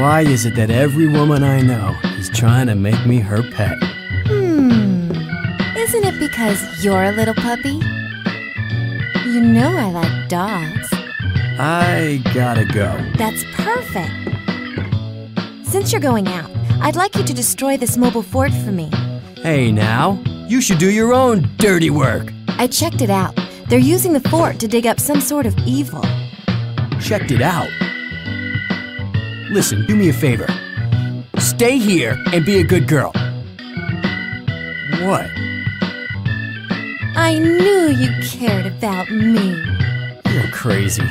Why is it that every woman I know is trying to make me her pet? Hmm. Isn't it because you're a little puppy? You know I like dogs. I gotta go. That's perfect. Since you're going out, I'd like you to destroy this mobile fort for me. Hey now, you should do your own dirty work. I checked it out. They're using the fort to dig up some sort of evil. Checked it out. Listen, do me a favor. Stay here and be a good girl. What? I knew you cared about me. You're crazy.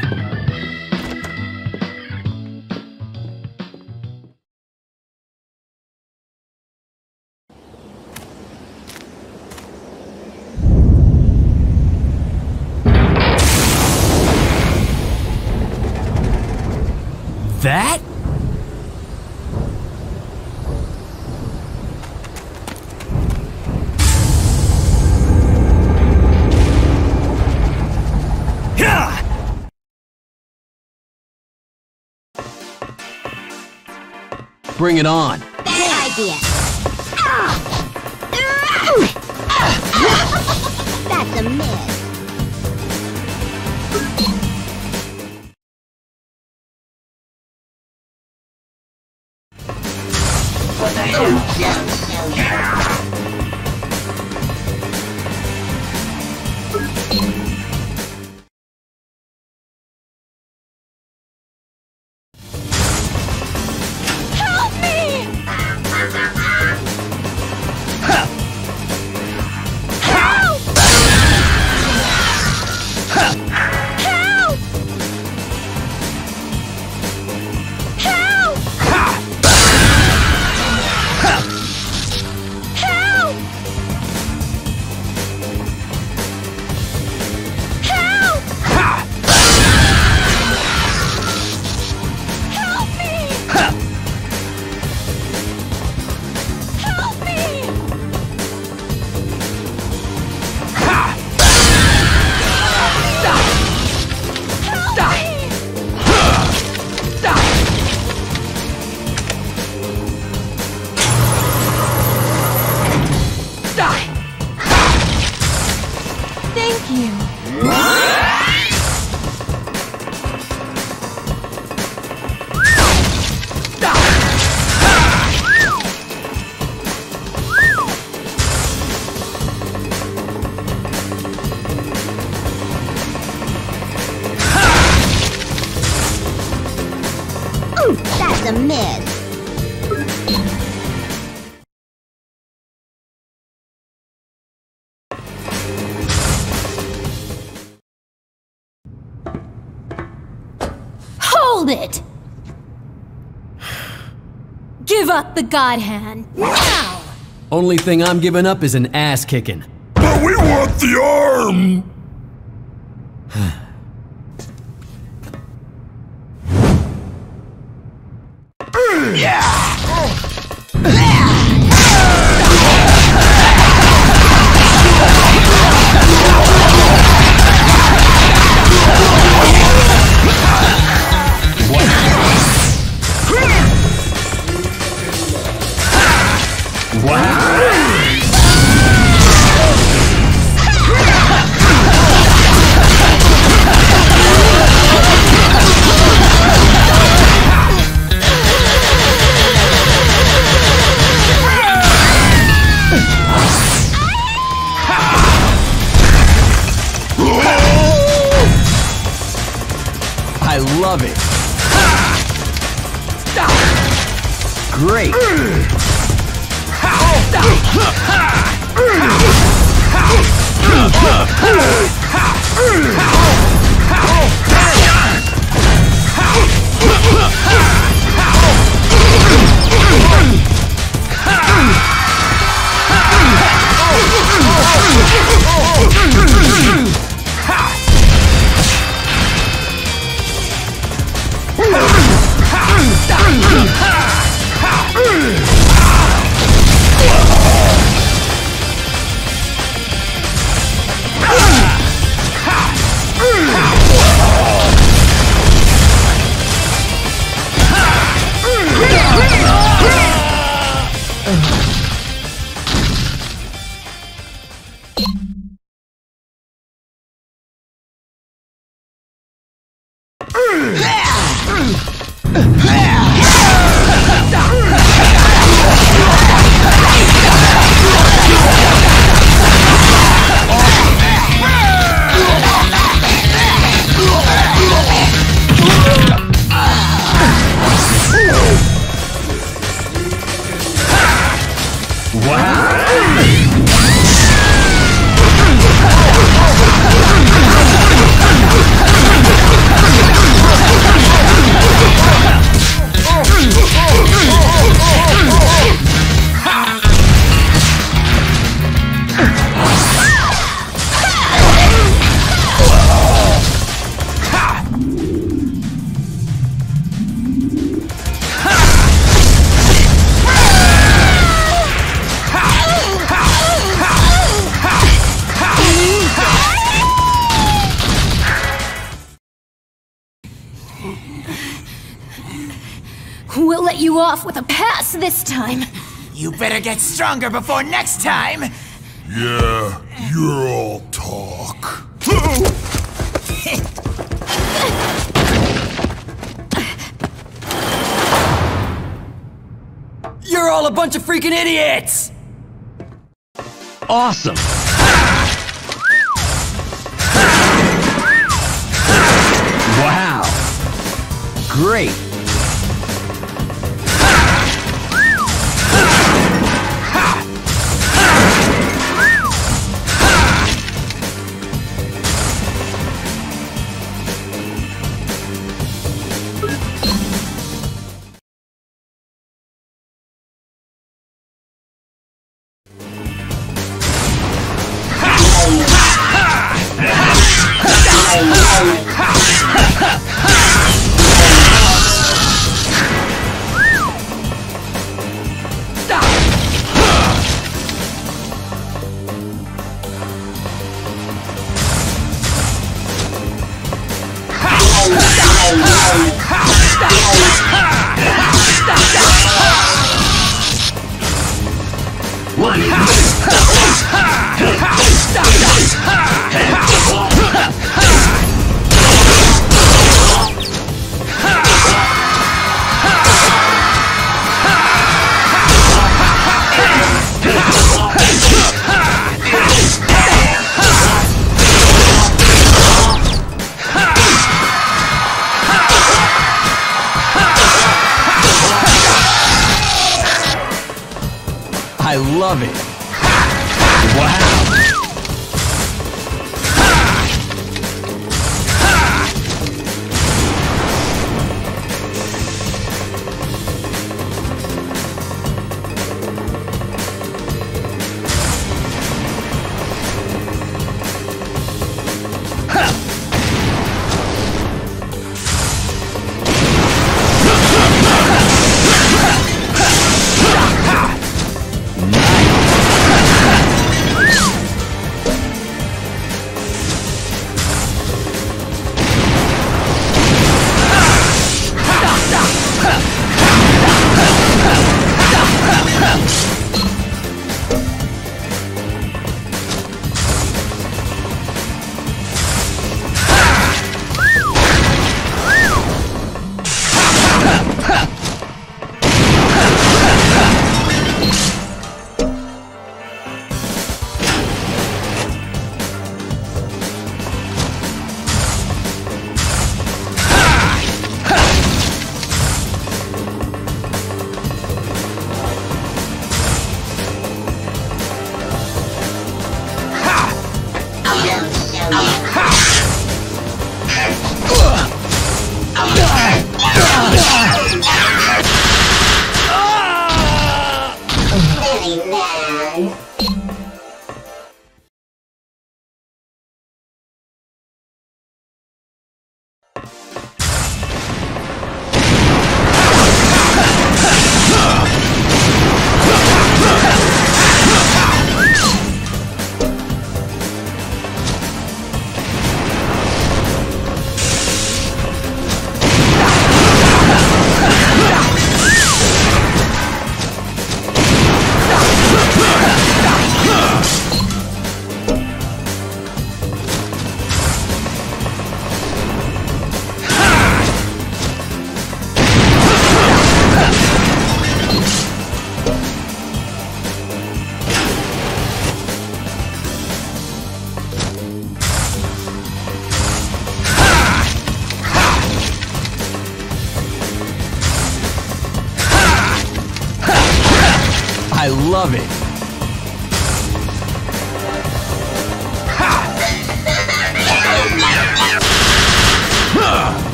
Bring it on. Idea. Ooh, that's a miss. Hold it! Give up the God Hand now! Only thing I'm giving up is an ass kicking. But we want the arm! I you off with a pass this time. You better get stronger before next time! Yeah, you're all talk. You're all a bunch of freaking idiots! Awesome! Wow! Great!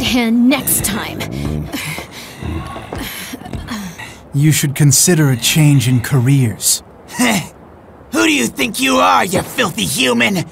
Get Hand next time. You should consider a change in careers. Who do you think you are, you filthy human?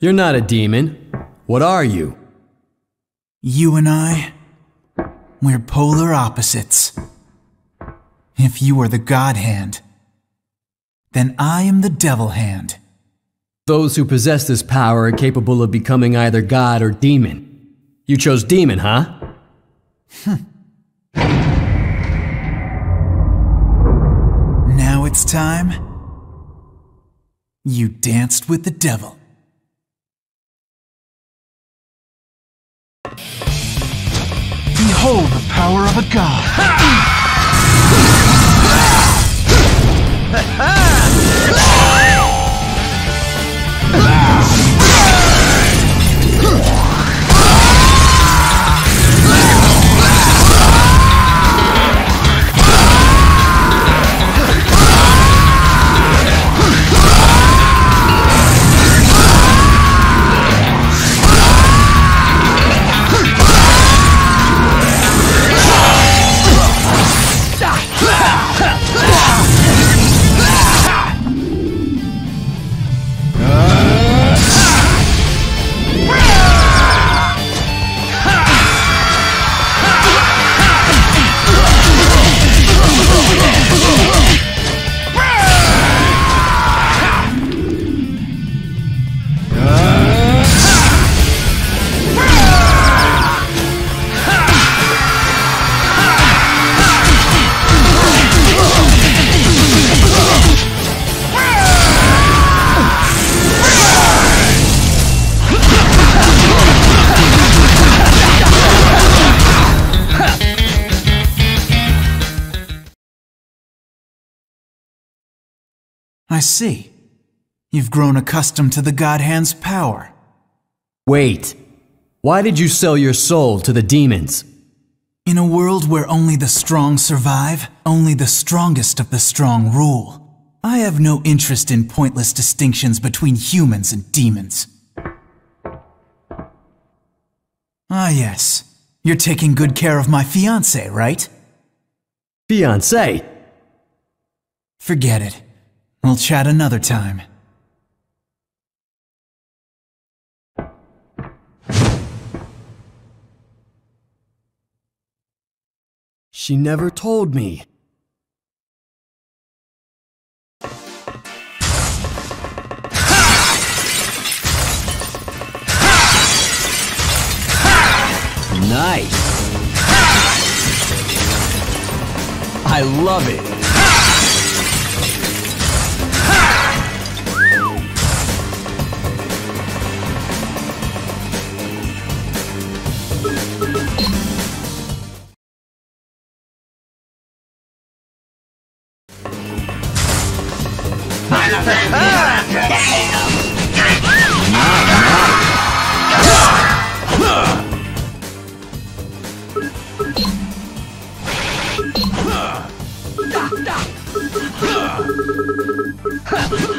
You're not a demon. What are you? You and I, we're polar opposites. If you are the God Hand, then I am the Devil Hand. Those who possess this power are capable of becoming either god or demon. You chose demon, huh? Now it's time. You danced with the devil. Behold the power of a god. I see. You've grown accustomed to the God Hand's power. Wait. Why did you sell your soul to the demons? In a world where only the strong survive, only the strongest of the strong rule. I have no interest in pointless distinctions between humans and demons. Ah, yes. You're taking good care of my fiancé, right? Fiancé? Forget it. We'll chat another time. She never told me. Nice. I love it. Wow.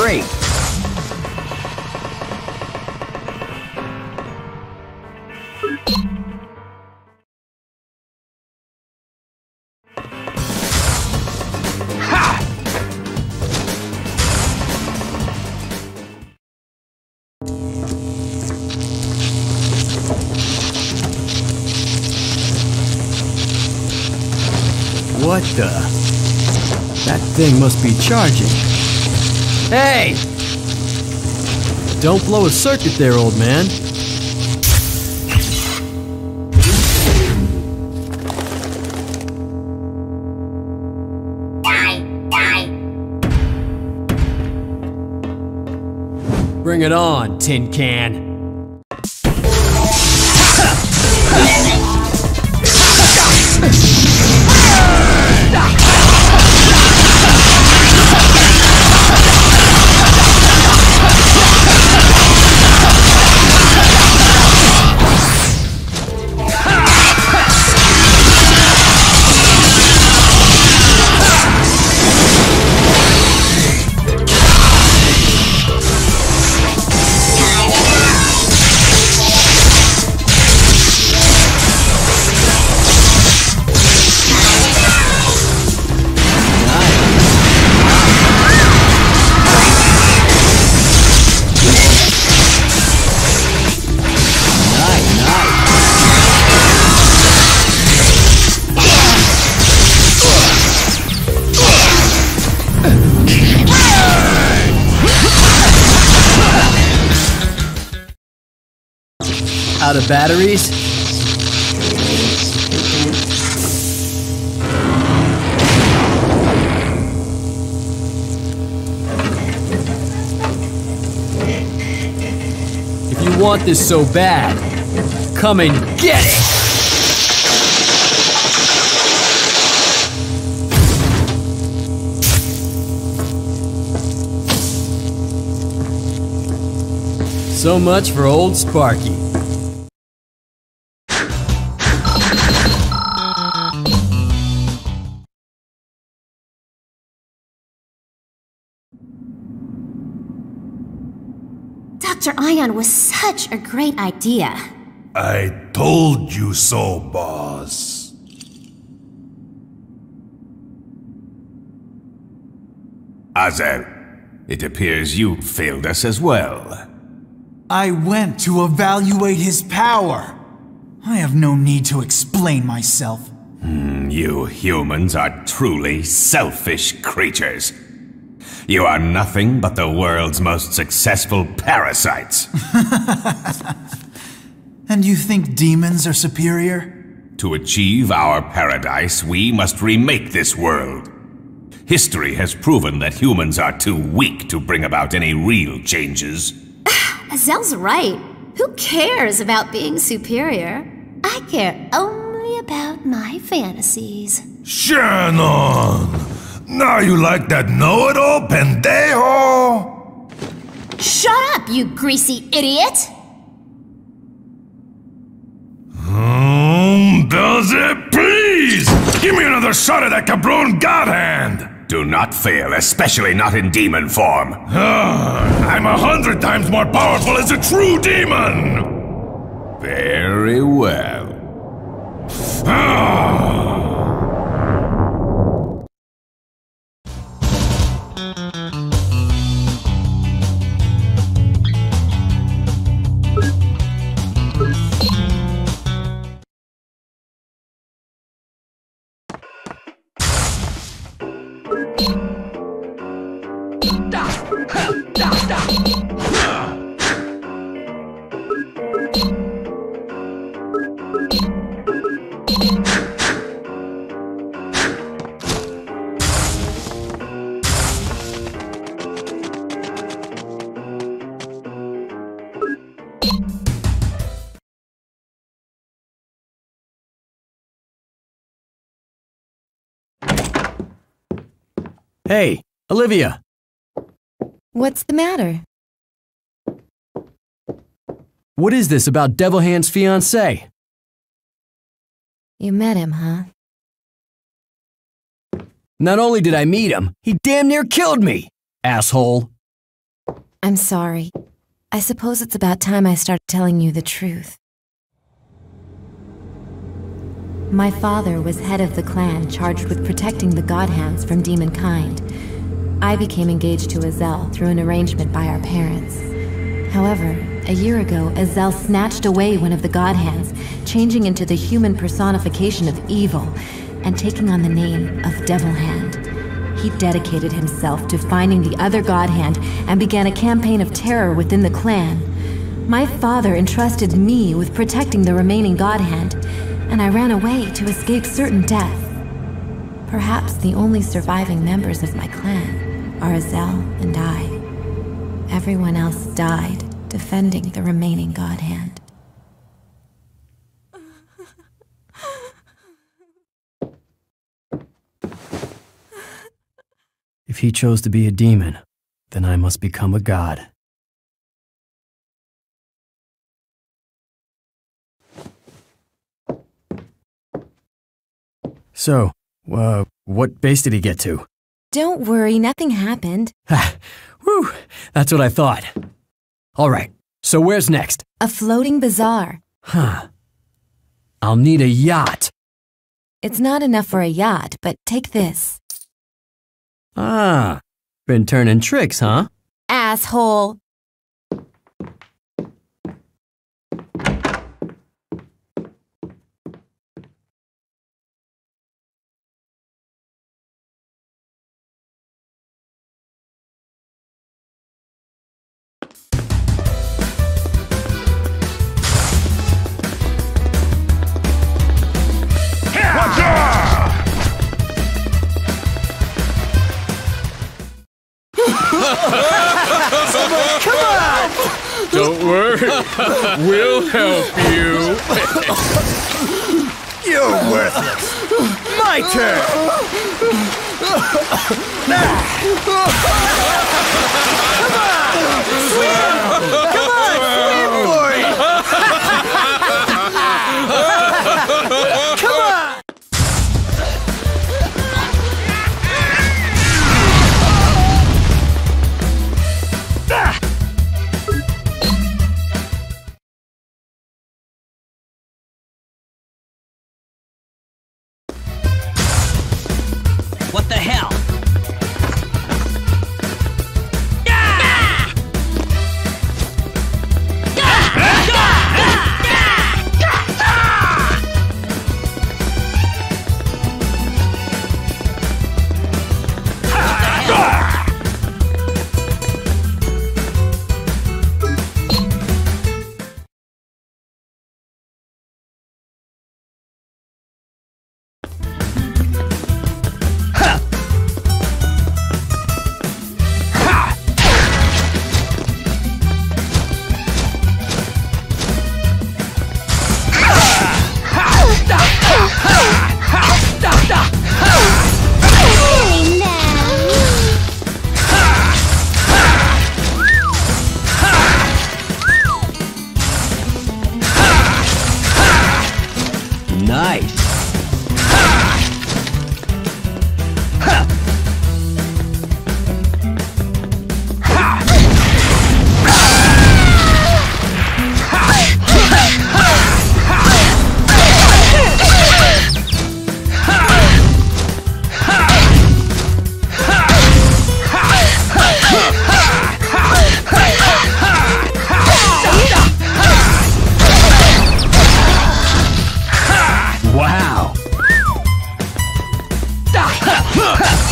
Great. What the? That thing must be charging. Hey! Don't blow a circuit there, old man. Bring it on, tin can. Batteries? If you want this so bad, come and get it! So much for old Sparky. Such a great idea. I told you so, boss. Azel, it appears you failed us as well. I went to evaluate his power. I have no need to explain myself. Hmm, you humans are truly selfish creatures. You are nothing but the world's most successful parasites. And you think demons are superior? to achieve our paradise, we must remake this world. History has proven that humans are too weak to bring about any real changes. Azel's right. Who cares about being superior? I care only about my fantasies. Shannon! Now you like that know-it-all pendejo? Shut up, you greasy idiot! Um, does it please? Give me another shot at that cabron god hand! Do not fail, especially not in demon form. Ah, I'm a hundred times more powerful as a true demon! Very well. Hey, Olivia! What's the matter? What is this about Devil Hand's fiance? You met him, huh? Not only did I meet him, he damn near killed me! Asshole! I'm sorry. I suppose it's about time I started telling you the truth. My father was head of the clan charged with protecting the God Hands from demonkind. I became engaged to Azel through an arrangement by our parents. However, a year ago, Azel snatched away one of the Godhands, changing into the human personification of evil and taking on the name of Devil Hand. He dedicated himself to finding the other Godhand and began a campaign of terror within the clan. My father entrusted me with protecting the remaining God Hand, and I ran away to escape certain death. Perhaps the only surviving members of my clan are Azel and I. Everyone else died defending the remaining God Hand. If he chose to be a demon, then I must become a god. So, uh, what base did he get to? Don't worry, nothing happened. Whew, that's what I thought. All right, so where's next? A floating bazaar. Huh. I'll need a yacht. It's not enough for a yacht, but take this. Ah, been turning tricks, huh? Asshole. like, come on! Don't worry, we'll help you. You're worthless. My turn. come on, swim. Huh.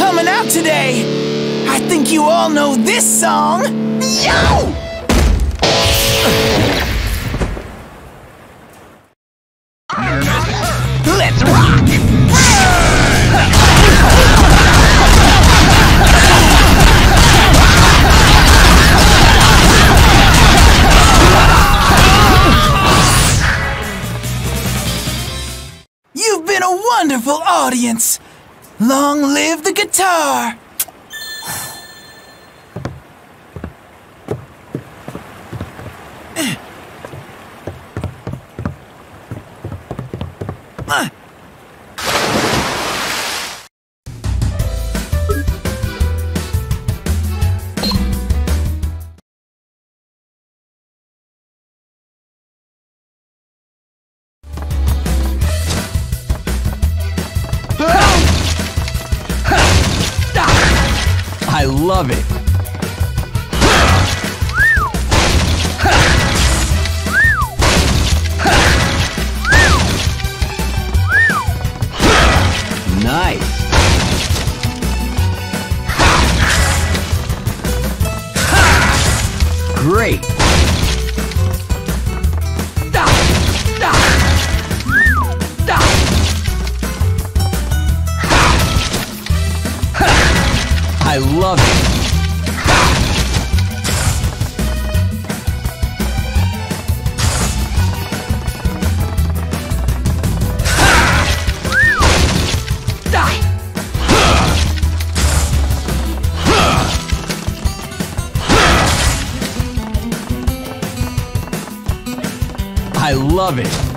Coming out today. I think you all know this song. Yo! Let's rock! You've been a wonderful audience. Long live the guitar! I uh. I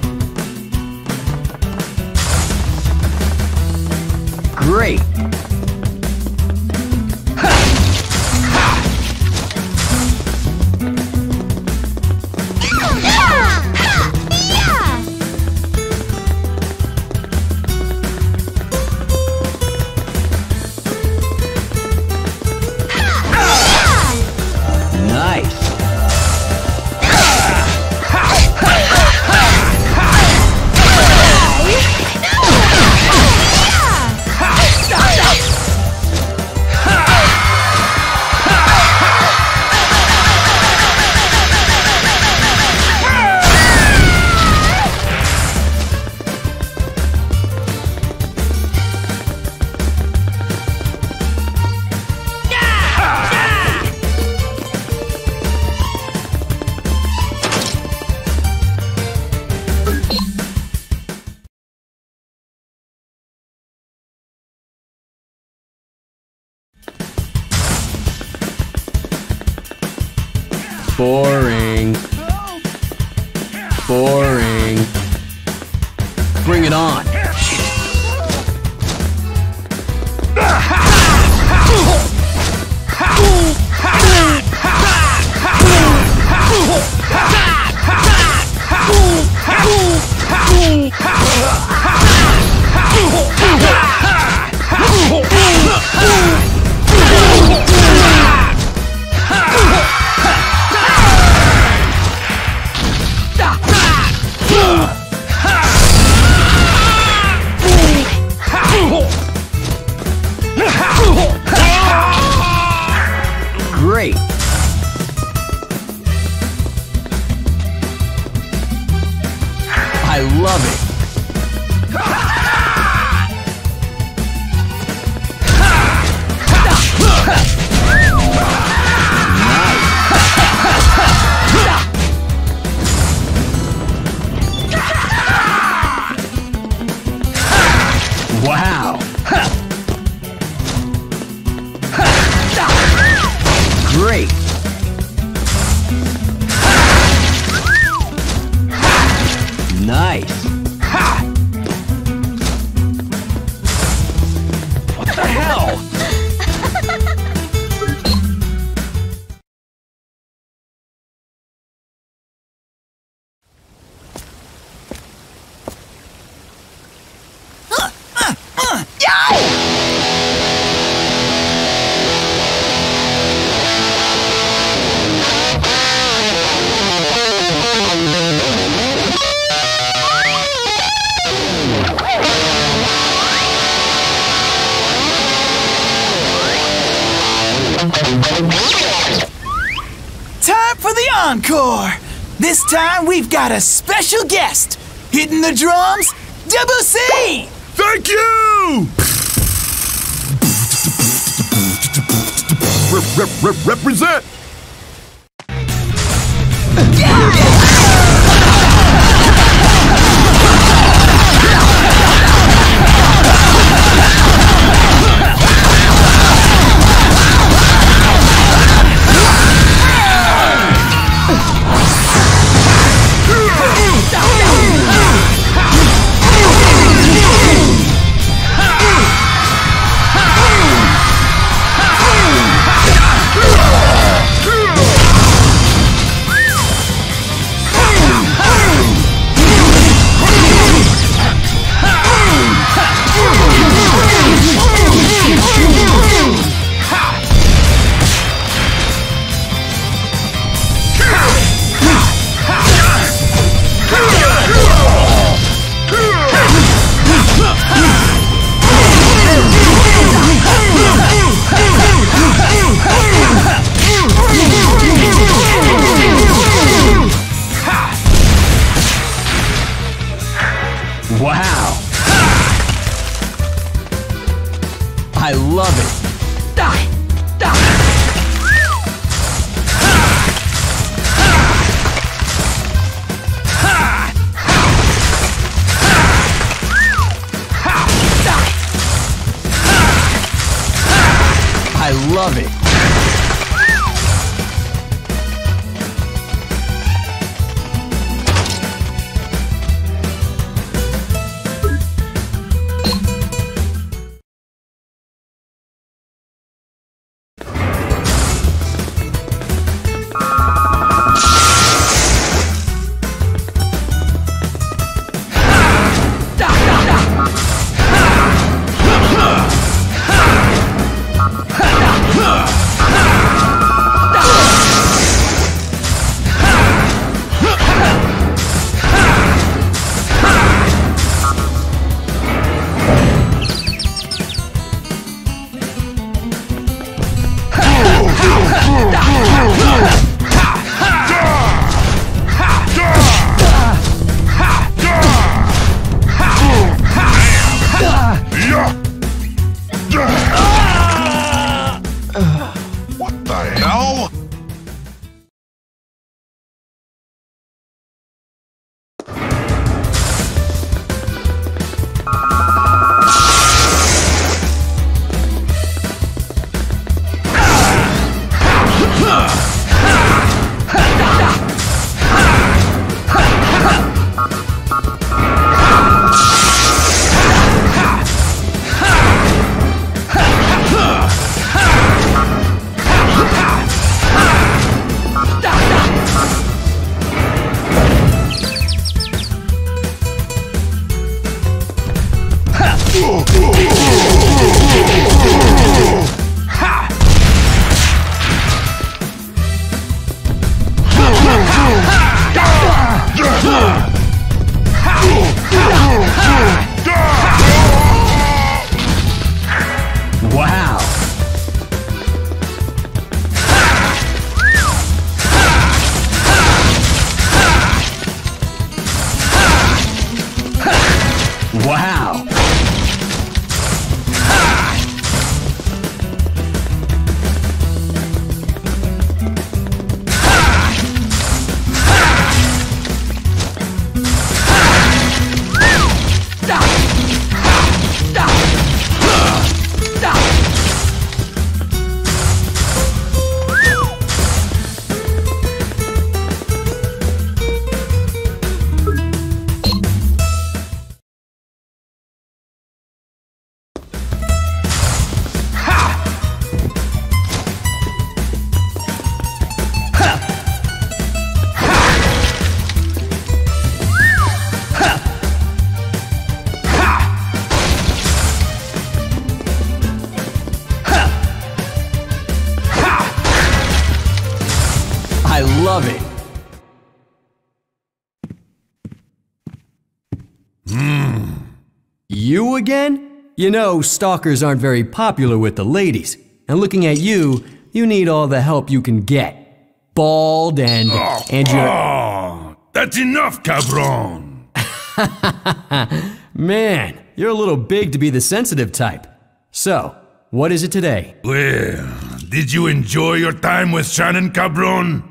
Boring. Bring it on. This time we've got a special guest hitting the drums, Debussy! Thank you! Represent! You again? You know, stalkers aren't very popular with the ladies. And looking at you, you need all the help you can get. Bald and. Oh, and you're. Oh, that's enough, cabron! Man, you're a little big to be the sensitive type. So, what is it today? Well, did you enjoy your time with Shannon Cabron?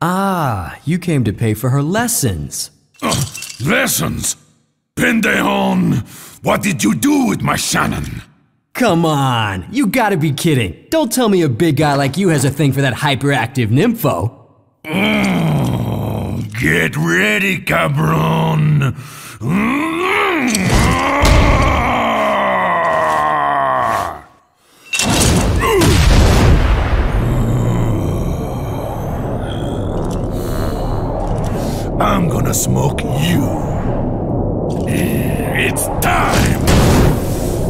Ah, you came to pay for her lessons. Oh, lessons? Pendejon! What did you do with my Shannon? Come on, you gotta be kidding. Don't tell me a big guy like you has a thing for that hyperactive nympho. Oh, get ready, cabron. Mm. I'm gonna smoke you. It's time.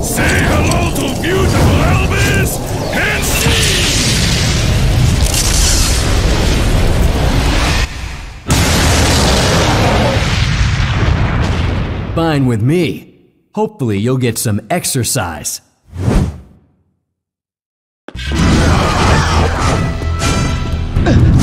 Say hello to beautiful Elvis and Steve. Fine with me. Hopefully, you'll get some exercise.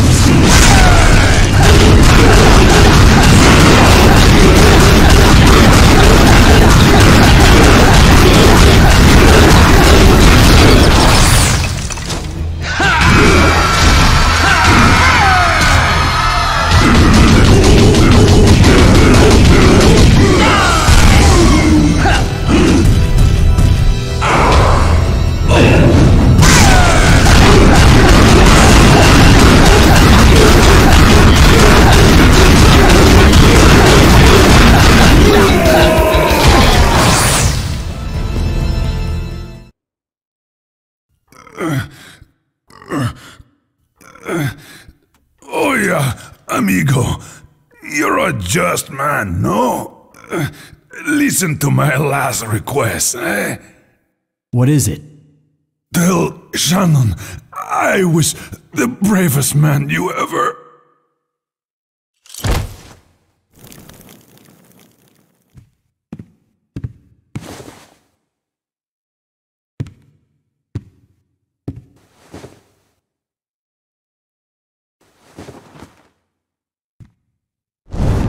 amigo. You're a just man, no? Uh, listen to my last request, eh? What is it? Tell Shannon I was the bravest man you ever.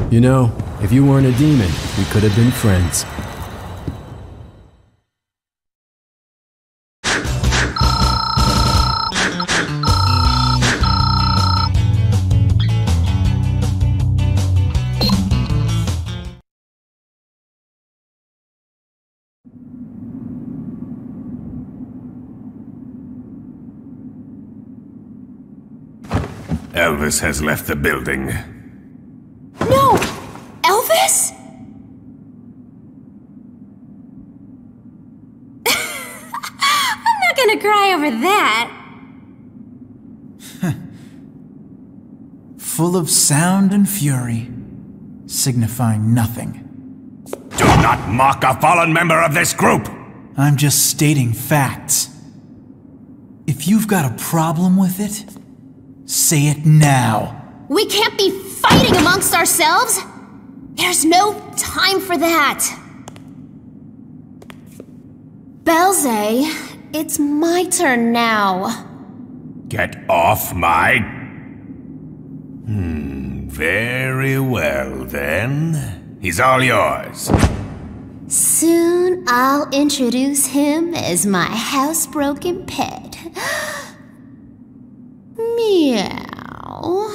You know, if you weren't a demon, we could have been friends. Elvis has left the building. No! Elvis? I'm not gonna cry over that. Full of sound and fury, signifying nothing. Do not mock a fallen member of this group! I'm just stating facts. If you've got a problem with it, say it now. We can't be fighting amongst ourselves! There's no time for that! Belze, it's my turn now. Get off my. Hmm, very well then. He's all yours. Soon I'll introduce him as my housebroken pet. Meow.